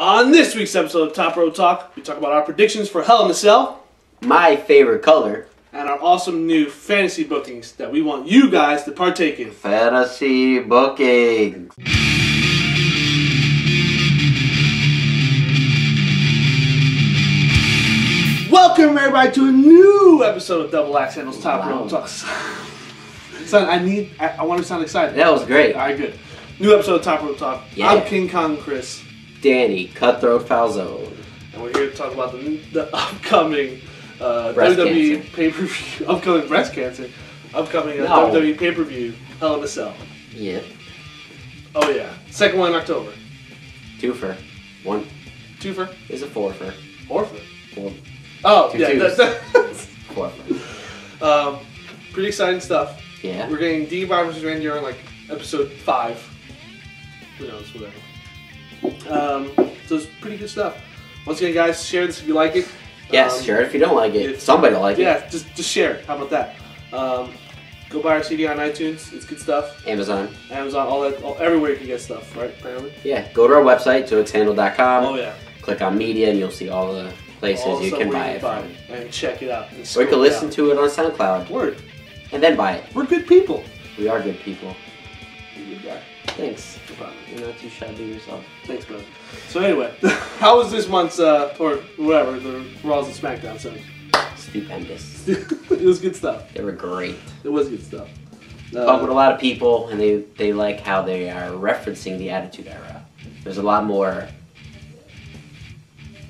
On this week's episode of Top Rope Talk, we talk about our predictions for Hell in a Cell My favorite color. and our awesome new fantasy bookings that we want you guys to partake in. Fantasy booking. Welcome everybody to a new episode of Double Axe Handles Top Wow. Rope Talks. Son, I need, I, I want to sound excited. That was great. All right, good. New episode of Top Rope Talk. Yeah. I'm King Kong Chris, Danny, Cutthroat Falzone. and we're here to talk about the, the upcoming uh, Breast WWE cancer. pay per view, upcoming breast cancer, upcoming uh, No. WWE pay per view, Hell in a Cell. Yeah. Oh yeah, second one in October. Two for. One Twofer, is a four for. fourfer. Four. Oh Two yeah, twos. that's, that's Four for. um, pretty exciting stuff. Yeah. We're getting D Bar versus Randy Orton like episode five. Who knows, whatever. Um, so it's pretty good stuff. Once again, guys, share this if you like it. Yes, Um, it If you don't like it, if- somebody will like it. Yeah, just just share it. How about that? Um, go buy our CD on iTunes. It's good stuff. Amazon. Amazon, all that, all, everywhere you can get stuff, right? Apparently. Yeah. Go to our website, joexhandle.com. oh yeah. Click on media, and you'll see all the places All you can buy it from. and check it out. Or you can listen down. to it on SoundCloud Word. and then buy it. We're good people. We are good people. You're good guy. Thanks. No problem. You're not too shabby to yourself. Thanks, brother. So anyway, how was this month's uh, or whatever the Raws and SmackDown? So Stupendous. it was good stuff. They were great. It was good stuff. Talk with a Uh, lot of people, and they, they like how they are referencing the Attitude Era. There's a lot more,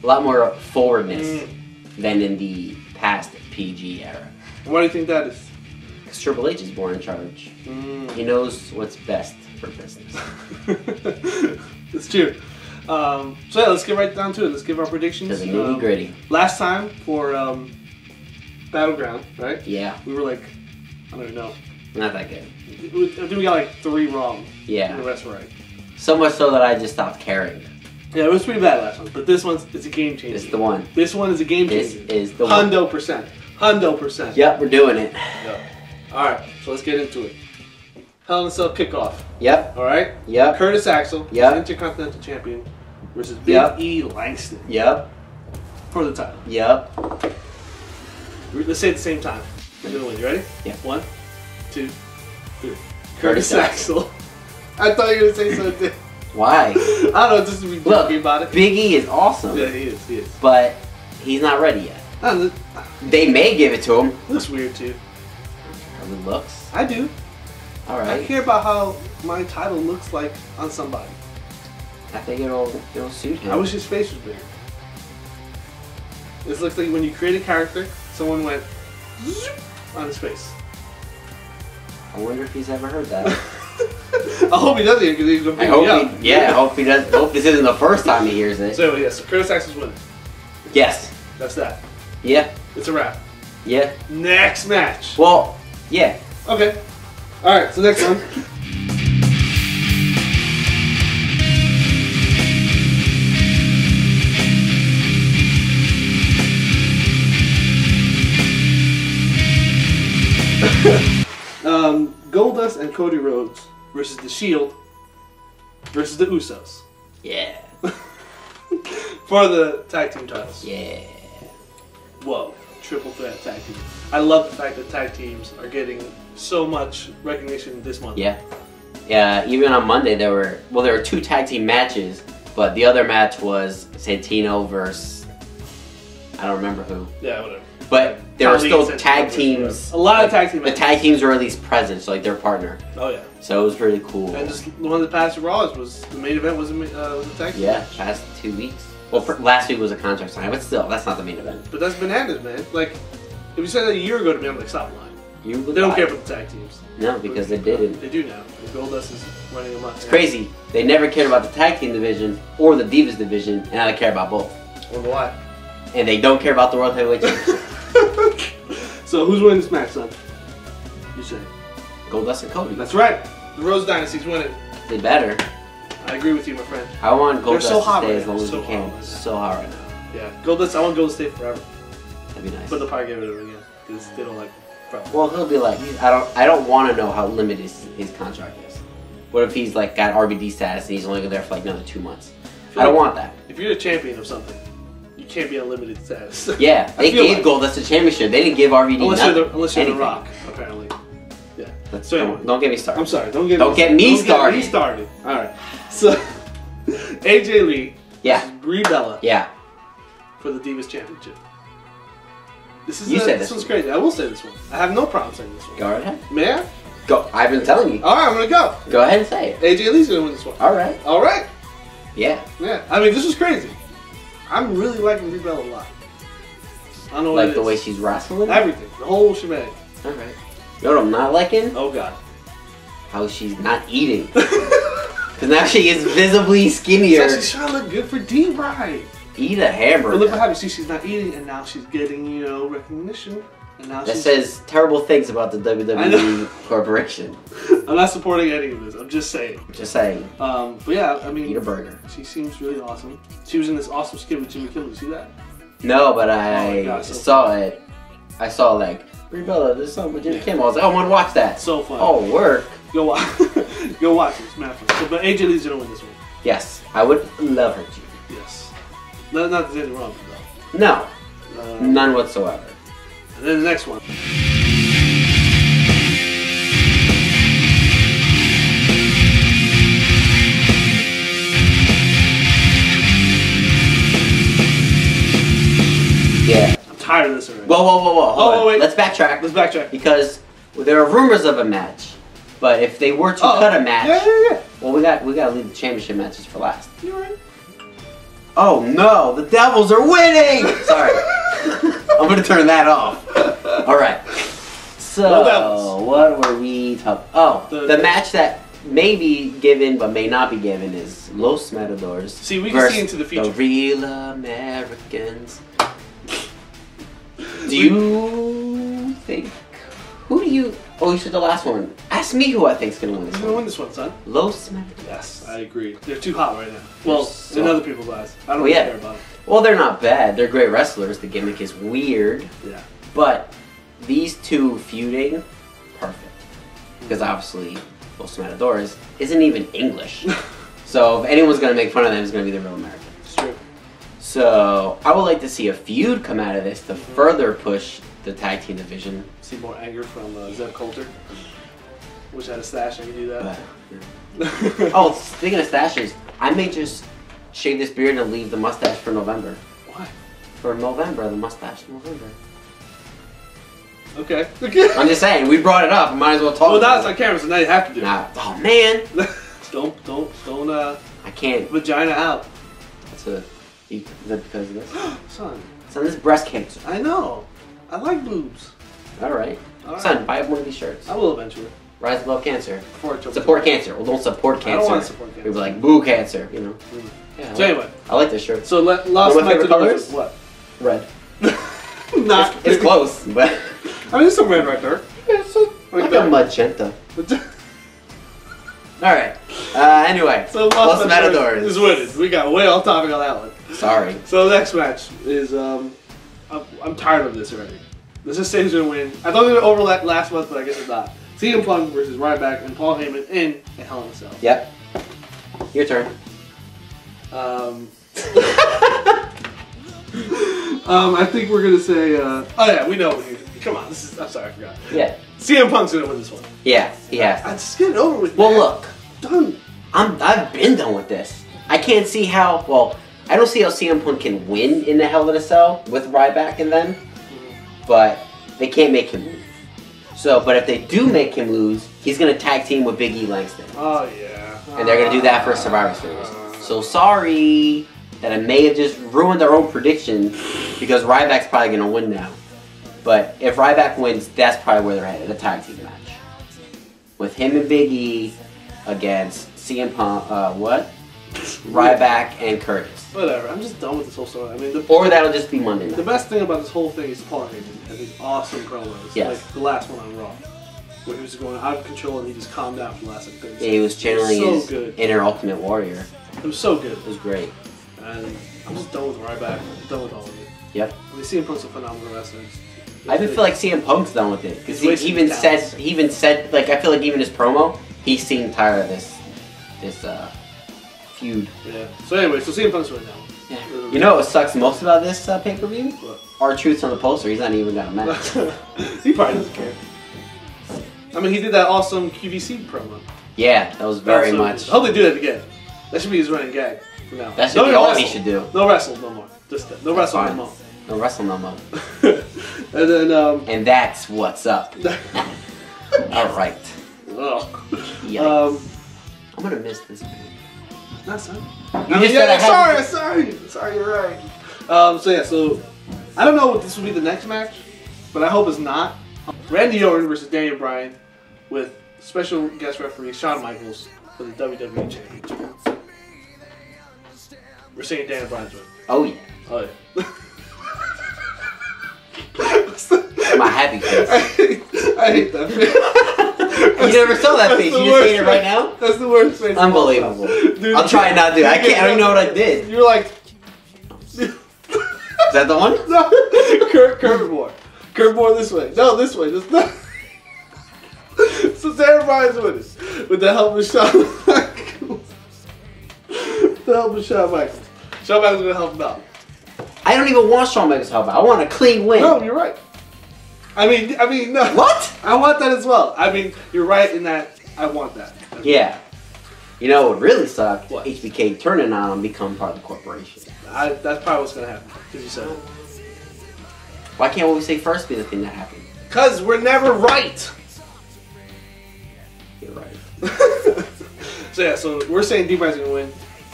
a lot more forwardness Mm. than in the past PG era. why do you think that is? Because Triple H is more in charge. Mm. He knows what's best for business. it's true. Um, so yeah, let's get right down to it. Let's give our To predictions. the nitty Um, gritty. last time for um, Battleground, right? Yeah, We were like, I don't know. not that good. We- I think we got like three wrong. And the Yeah, rest were right. so much so that I just stopped caring. Yeah, it was pretty bad last one, but this one's it's a game changer. This is the one. This one is a game changer. This is the one. Hundo percent. Hundo percent. Yep, we're doing it. Yep. All right, so let's get into it. Hell in a Cell kickoff. Yep, All right. yep, Curtis Axel, Yep. Intercontinental Champion, versus Big Yep. E Langston yep, for the title. yep. Let's say it at the same time. I'm gonna win. You ready? Yeah. One, two, three. Curtis Curtis Axel. I thought you were gonna say something. Why? I don't know, just to be joking about it. Big E is awesome, Yeah, he is. He is. but he's not ready yet. I don't know, They may give it to him. looks weird too. It looks. I do. All I care about how my title looks like on somebody. I think it'll it'll suit him. I wish his face was bigger. This looks like when you create a character, someone went on his face. I wonder if he's ever heard that. I hope he doesn't because he's gonna I beat hope me up. yeah, I hope he does. Hope this isn't the first time he hears it. So anyway, yeah, so Curtis Axel's winning. Yes. That's that. Yeah. It's a wrap. Yeah. Next match. Well. Yeah. Okay. All right. So next one. um, Goldust and Cody Rhodes versus The Shield versus the Usos Yeah. for the tag team titles. Yeah. Whoa, triple threat tag team. I love the fact that tag teams are getting so much recognition this month. Yeah. Yeah. Even on Monday there were well there were two tag team matches, but the other match was Santino versus I don't remember who. Yeah, whatever. But there were still tag teams. A lot of tag team The tag teams were at least present, so like their partner. Oh yeah. So it was pretty cool. And just the one of the past Raws was the main event was a, uh, was a tag team Yeah, match. past two weeks. Well, for, last week was a contract sign, but still, that's not the main event. But that's bananas, man. Like, if you said that a year ago to me, I'm like, stop lying. You would They don't lie. care about the tag teams. No, because they didn't. They do now. Goldust is running them up. It's crazy. They never cared about the tag team division or the Divas division, and now they care about both. Wonder why. And they don't care about the World Heavyweight Championship. so who's winning this match, son? You say. Goldust and Cody. That's right. The Rhodes Dynasty's winning. They better. I agree with you, my friend. I want They're Goldust so hot to stay right as now. long as So he can. right so hot right now. Yeah, Goldust. I want Goldust to stay forever, That'd be nice. but they'll probably get rid of him again because they don't like. Probably. Well, he'll be like, I don't, I don't want to know how limited his, his contract is. What if he's like got RVD status and he's only there for like another two months? I don't want that. If you're a champion of something, you can't be unlimited status. Yeah, they gave like- Goldust a championship. They didn't give RVD Unless nothing. you're the unless you're the. Rock, apparently. Yeah. Let's, So don't, anyway. don't get me started. I'm sorry. Don't get Don't get me don't started. Get me started. All right. So AJ Lee, Yeah. Brie Bella Yeah, for the Divas Championship. This is You a- say this this one's one. crazy. I will say this one. I have no problem saying this one. go right ahead. May I? Go. I've been telling you. All right, I'm gonna go. Go ahead and say it. AJ Lee's gonna win this one. All right. All right. Yeah. Yeah. I mean, this is crazy. I'm really liking Brie Bella a lot. I don't know what Like the way she's wrestling. everything, the whole shebang. All right. You know what I'm not liking? Oh God. How she's not eating. Because now she is visibly So skinnier. she's trying to look good for D right. Eat a But hamburger. look what happened. See, she's not eating, and now she's getting, you know, recognition. And now That she's. says terrible things about the WWE. Corporation. I'm not supporting any of this. I'm just saying. Just saying. Um, but yeah, I mean, Eat a burger. she seems really awesome. She was in this awesome skit with Jimmy Kimmel. You see that? No, but Oh I my God, so saw it. I saw like Brie Bella, there's something with Jimmy. Kimmel. I was like, oh, I want to watch that. So fun. Oh, work. Go watch. Go watch it. It's mad fun. So, but AJ Lee's gonna win this one. Yes, I would love her to. Yes. Not, not that there's anything wrong with it No. Um, none whatsoever. And then the next one. Yeah. I'm tired of this already. Whoa, whoa, whoa, whoa. Hold Oh, on. wait. Let's backtrack Let's backtrack. because there are rumors of a match. But if they were to Oh, cut a match, Yeah, yeah, yeah. well, we got we got to leave the championship matches for last. You're right. Oh no, the Devils are winning! Sorry, I'm gonna turn that off. All right. So what were we talking? Oh, The- the, match that may be given but may not be given is Los Matadors. See, we can see into the future. The real Americans. Do you think? Who do you? Oh, you said the last one. Ask me who I think's gonna win this Who's this gonna win this one, son? Los Matadors. Yes, I agree. They're too hot right now. Well, So- in other people's eyes. I don't Well, really yeah. care about it. Well, they're not bad. They're great wrestlers. The gimmick is weird. Yeah. But these two feuding, perfect. Because mm. obviously, Los Matadores isn't even English. so if anyone's going to make fun of them, it's going to be the real American. It's true. So I would like to see a feud come out of this to further push the tag team division. See more anger from uh, Zeb Colter. Wish I had a stash I could do But, that. yeah. oh, speaking of stashes, I may just shave this beard and leave the mustache for November. Why? For November, the mustache November. Okay. I'm just saying, we brought it up. Might as well talk well, now it's it. on camera, so now you have to do it. Nah, oh man, don't, don't, don't, uh, I can't. vagina out. That's a. Is that because of this? Son, Son, this is breast cancer. I know. I like boobs. All right. All right. Son, buy one of these shirts. I will eventually. Rise above cancer. Support cancer. Well, don't support I cancer. don't want to support cancer. We'd like, boo cancer, you know. Mm. Yeah, I So like, anyway, I like this shirt. so let, Lost my favorite colors? What? Red. Not. It's, it's close, but. I mean, there's some red right there. it's a, Right like there. a magenta. Alright. Uh, anyway. so Lost, Los Matadors is winning. We got way off topic on that one. Sorry. So the next match is um, I'm, I'm tired of this already. Let's just say who's gonna win. I thought they would overlap last month, but I guess it's not. CM Punk versus Ryback and Paul Heyman in a Hell in a Cell. Yep. Your turn. Um, um, I think we're gonna say. Uh, oh yeah, we know. Come on, this is. I'm sorry, I forgot. Yeah. CM Punk's gonna win this one. Yeah, he has. I just get it over with. Well, man. look. done. I'm I've been done with this. I can't see how well I don't see how CM Punk can win in the Hell in a Cell with Ryback and them, but they can't make him lose. So, but if they do make him lose, he's gonna tag team with Big E Langston, Oh yeah. and they're gonna do that for a Survivor Series. So sorry that I may have just ruined their own prediction because Ryback's probably gonna win now. But if Ryback wins, that's probably where they're headed—a tag team match with him and Big E against CM Punk. Uh, what? Ryback and Curtis. Whatever. I'm just done with this whole story. I mean, the, Or that'll just be Monday the best thing about this whole thing is Paul Heyman and his awesome promos. Yes. Like the last one on Raw, where he was going out of control and he just calmed down for the last like 30 Yeah, he was channeling so his good. inner Ultimate Warrior. It was so good. It was great. And I'm just done with Ryback. I'm done with all of it. Yep. I mean, CM Punk's a phenomenal wrestler. I even feel like CM Punk's done with it because he even said he even said like I feel like even his promo he seemed tired of this this uh, feud. Yeah. So anyway, so CM Punk's winning now. Yeah. You know what sucks most about this uh, pay per view? R-Truth's on the poster. He's not even got a match. he probably doesn't care. I mean, he did that awesome QVC promo. yeah, that was very So, much. I hope they do that again. That should be his running gag from now. That should No be more all wrestle. he should do. No wrestle no more. Just that. no wrestle no more. No wrestle no more. and then um. And that's what's up. All right. ugh. Yikes. Um. I'm gonna miss this. Not sorry. You I mean, yeah, sorry, sorry, sorry. You're right. Um. So yeah. So I don't know what this will be the next match, but I hope it's not. Randy Orton versus Daniel Bryan with special guest referee Shawn Michaels for the WWE Championship. We're saying Daniel Bryan's win. Oh yeah. Oh yeah. My happy face. I hate, I hate that. You never saw that face. You just saying it right now. That's the worst face. Unbelievable. Dude, I'll try and not do it. I can't. I don't even know what I did. You're like. Is that the one? No, Kurt, Kurt Moore. Kurt Moore this way. No, this way. Just no. so Sarah Bryan's with it. With the help of Shawn Michaels. the help of Shawn Michaels. Shawn Michaels gonna help him out. I don't even want Shawn Michaels to help out. I want a clean win. No, you're right. I mean, I mean, no. What? I want that as well. I mean, you're right in that. I want that. Yeah. You know it would really suck? What? HBK turning on him, become part of the corporation. I, that's probably what's gonna happen because you said it. Why can't what we say first be the thing that happened? Cause we're never right. You're right. so yeah, so we're saying D Bryan's gonna win.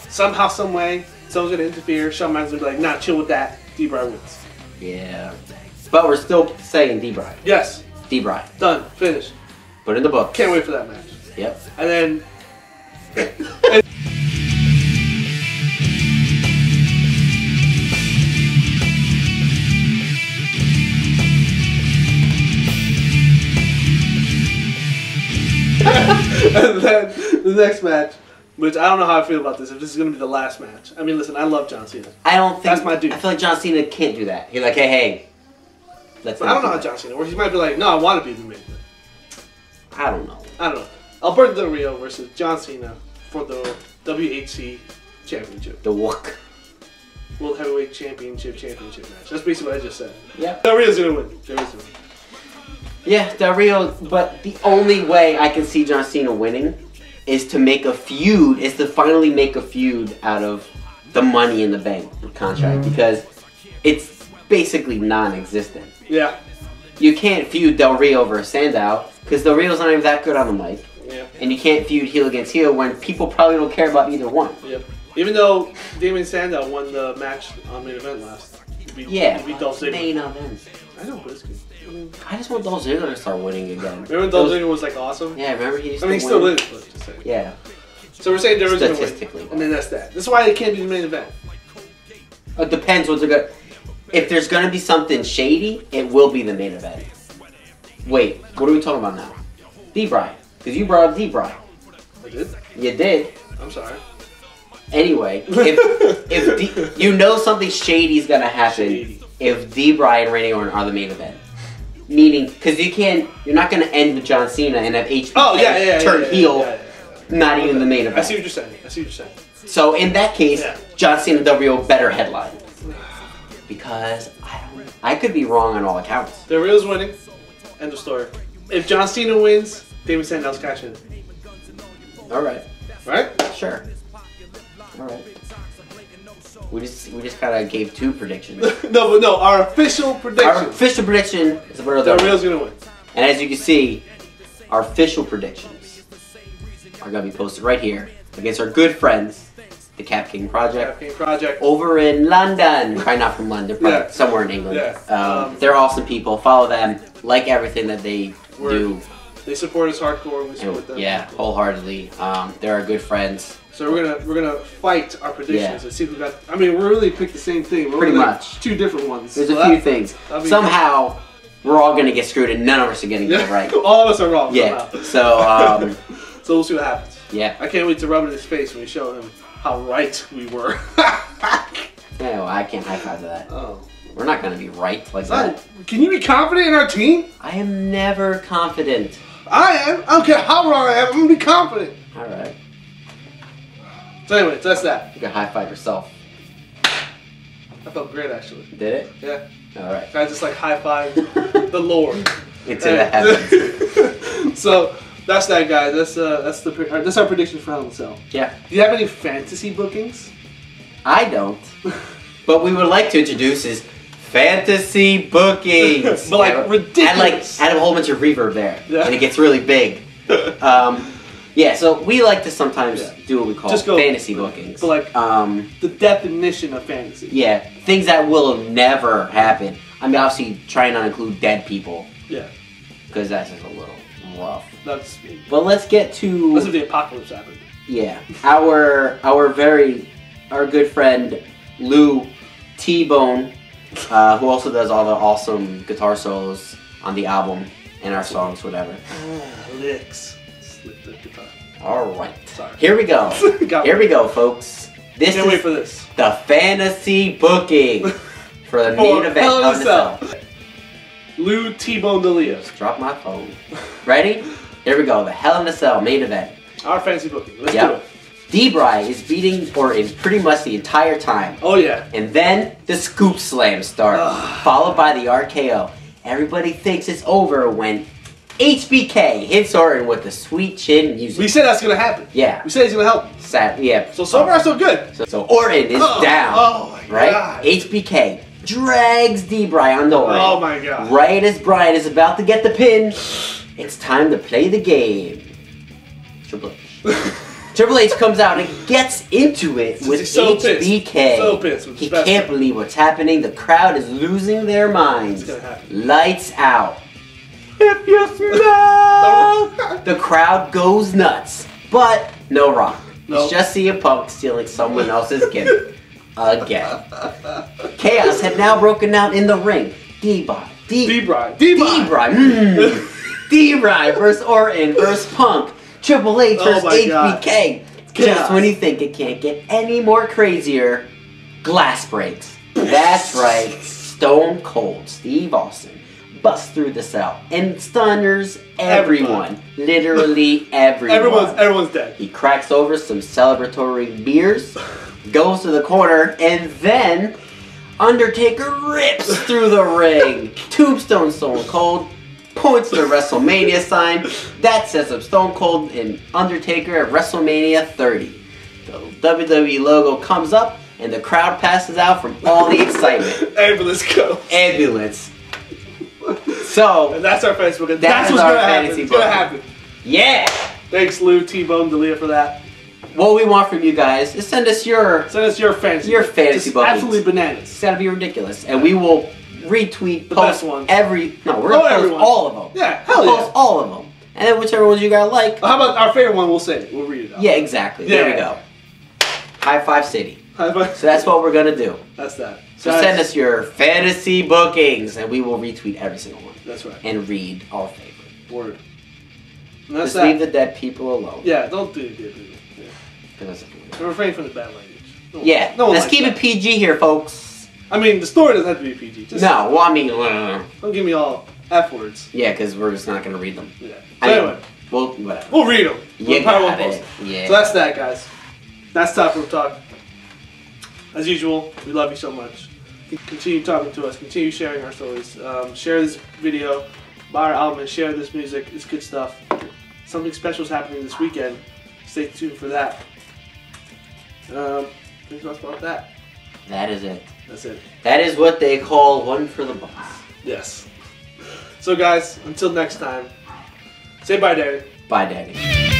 Somehow, some way, someone's gonna interfere. Shawn Michaels gonna be like, nah, chill with that. D wins. Yeah. But we're still saying D Bryan. Yes, D Bryan. done, finished. Put in the book. Can't wait for that match. Yep. And then and then the next match, which I don't know how I feel about this. If this is gonna be the last match, I mean, listen, I love John Cena, I don't think That's my dude. I feel like John Cena can't do that. He's like, hey, hey. Let's but I don't know how John Cena works. He might be like, no, I want to be the main event. I don't know. I don't know. Alberto Del Rio versus John Cena for the WHC Championship, The walk. World Heavyweight Championship Championship match. That's basically what I just said. Yeah. Del Rio's gonna win. Del Rio's gonna win. Yeah, Del Rio. But the only way I can see John Cena winning is to make a feud. Is to finally make a feud out of the Money in the Bank contract mm-hmm. because it's basically non-existent. Yeah. You can't feud Del Rio versus Sandow because Del Rio's not even that good on the mic, Yeah. and you can't feud heel against heel when people probably don't care about either one. Yep. Even though Damien Sandow won the match on main event last. Beat, Yeah, beat Dolph Ziggler. main event. I know, but it's good. I mean, I just want Dolph Ziggler to start winning again. remember when Dolph Ziggler was like awesome? Yeah, remember he used I mean, he still is, but just saying. Yeah, So we're saying Rio's gonna Statistically. win. And then that's that. That's why it can't be the main event. it depends what's a good. If there's gonna be something shady, it will be the main event. Wait, what are we talking about now? D Bryan, because you brought up D Bryan. I did? You did. I'm sorry. Anyway, if if D, you know something shady is gonna happen Shady. if D Bryan and Randy Orton are the main event. Meaning, because you can't, you're not gonna end with John Cena and have HBK Oh, yeah, yeah, turn yeah, heel, not even the main event. I see what you're saying. I see what you're saying. So in that case. John Cena Del Rio better headline. Because I don't, I could be wrong on all accounts. Del Rio's winning. End of story. If John Cena wins, Damien Sandow's cashing in. All right, Right? sure. All right. We just we just kind of gave two predictions. no, but no, our official Our prediction. official prediction is Del Del Rio. Gonna win. And as you can see, our official predictions are to be posted right here against our good friends, the Cap King Project, Campaign Project. over in London. Probably not from London, probably Yeah. somewhere in England. Yeah. Um, Um, they're awesome people. Follow them. Like everything that they do. They support us hardcore. We support them. Yeah, wholeheartedly. Um, they're our good friends. So we're gonna we're gonna fight our predictions Yeah. and see if we got. I mean, we really picked the same thing. We're Pretty much. two different ones. There's So a few things. Somehow, we're all going to get screwed and none of us are going to get it right. All of us are wrong. Yeah. somehow. So, um, So we'll see what happens. yeah. I can't wait to rub it in his face when we show him how right we were. no, I can't high five to that. oh. We're not going to be right like that. can you be confident in our team? I am never confident. I am. I don't care how wrong I am. I'm gonna be confident. All right. So anyway, that's that. You can high five yourself. I felt great actually. Did it? Yeah. All right. I just like high five the Lord. Into the heavens. so that's that, guys. That's uh, that's the that's our prediction for Hell in Cell. Yeah. Do you have any fantasy bookings? I don't. But we would like to introduce is fantasy bookings. But, like, ridiculous. Add like add a whole bunch of reverb there, Yeah. and it gets really big. Um, yeah, so we like to sometimes Yeah. do what we call Just go- fantasy bookings. but, like- um, the definition of fantasy. yeah, things that will never happen. I mean, obviously, try not to include dead people Yeah. because that's just a little rough. That's But let's get to that's if the apocalypse happened. Yeah, our our very our good friend Lou T Bone, uh, who also does all the awesome guitar solos on the album and our songs, whatever. Ah, licks. Slip the guitar. All right, Sorry. here we go. Here we go, folks. This Can't wait is for this. the fantasy booking for the main For event Hell in a of the Cell. Lou T-Bone Delia. Drop my phone. Ready? Here we go. The Hell in a Cell main event. Our fantasy booking. Let's Yep. do it. D-Bry is beating Orton pretty much the entire time. Oh yeah. And then the scoop slam starts, Ugh. followed by the RKO. Everybody thinks it's over when HBK hits Orton with the sweet chin music. We said that's gonna happen. yeah, We said he's gonna help. sad, yeah. So so far so good. So, so Orton is Oh, down, Oh my right? god. HBK drags D-Bry on the. Oh my god. Right as Bryan is about to get the pin, it's time to play the game. Triple H. Triple H comes out and gets into it with so. HBK. So pissed He can't believe what's happening. The crowd is losing their minds. It's gonna happen. Lights out. If you smell, the crowd goes nuts. But no rock. No. It's just CM Punk stealing someone else's gimmick again. Chaos had now broken out in the ring. D-Bot. D- D-Bry. D-Bry. D-Bry. Mm. D-Bry versus Orton versus Punk. Triple H Oh versus God. HBK. Just when you think it can't get any more crazier, glass breaks. That's right. Stone Cold Steve Austin busts through the cell and stunners everyone. Literally everyone. Everyone's everyone's dead. He cracks over some celebratory beers, goes to the corner, and then Undertaker rips through the ring. Tombstone Stone Cold points to the WrestleMania sign. That sets up Stone Cold and Undertaker at WrestleMania 30. The WWE logo comes up, and the crowd passes out from all the excitement. Ambulance go. Ambulance. So, And that's our booking. That that's what's our gonna happen. It's gonna happen. yeah! Thanks, Lou T-Bone Delia, for that. What we want from you guys is send us your Send us your fantasy. Your book. fantasy bookings. Absolutely bananas. It's gotta be ridiculous, and we will retweet The post best ones. every. No, we're Oh, gonna post everyone. all of them. Yeah, hell post yeah. all of them, and then whichever ones you guys like. How about our favorite one? We'll say it. We'll read it out. Yeah, exactly. There we go. High five city. High five. So that's what we're gonna do. That's that. So send us your fantasy bookings, and we will retweet every single one That's right. and read our favorite. Word. Just leave the dead people alone. Yeah, don't do it. Yeah. And refrain from the bad language. No one- Yeah, no one let's keep that. it PG here, folks. I mean, the story doesn't have to be PG. Just No, well, I mean, uh, Don't give me all F words. yeah, because we're just not gonna read them. Yeah. So I mean, anyway, Well, whatever. we'll read them. Probably got it. Yeah. So that's that, guys. That's Top Rope Talk. As usual, we love you so much. Continue talking to us. Continue sharing our stories. Um, share this video. Buy our album and share this music. It's good stuff. Something special is happening this weekend. Stay tuned for that. Um, anything else about that? that is it. That's it. That is what they call one for the boss. Yes. So, guys, until next time, say bye, Daddy. Bye, Daddy.